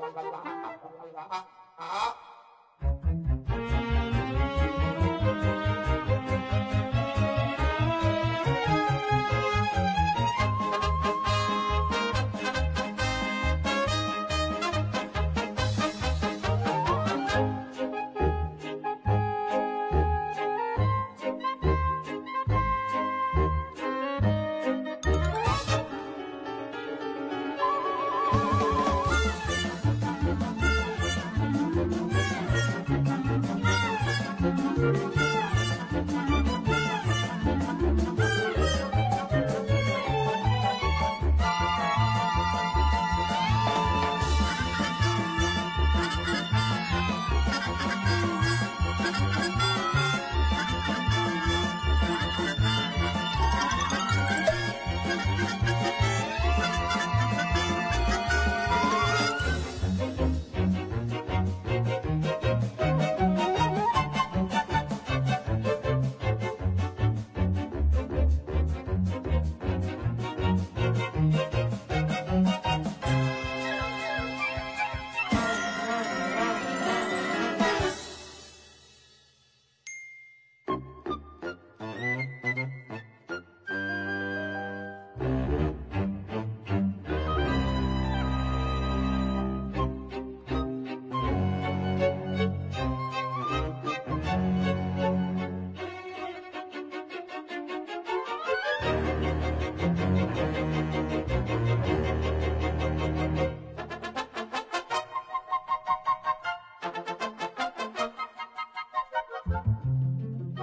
啊啊啊